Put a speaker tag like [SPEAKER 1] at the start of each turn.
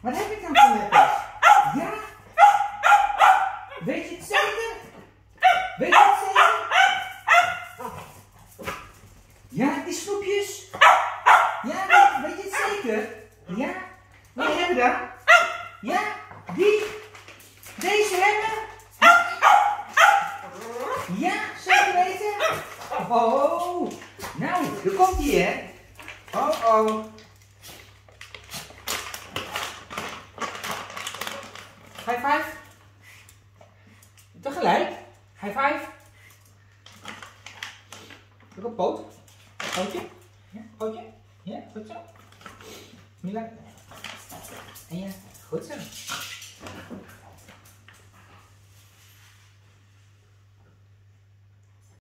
[SPEAKER 1] Wat heb ik dan voor letters? Ja? Weet je het zeker? Weet je het zeker? Ja, die snoepjes? Ja, weet, je het zeker? Ja? Wat hebben we dan? Ja? Die? Deze hebben? Ja, zeker weten? Oh, nou, daar komt hij hè? Oh oh. High five. Tegelijk. High five. Doe een poot. Pootje. Ja, pootje. Ja, goed zo. Mila. En ja, goed zo.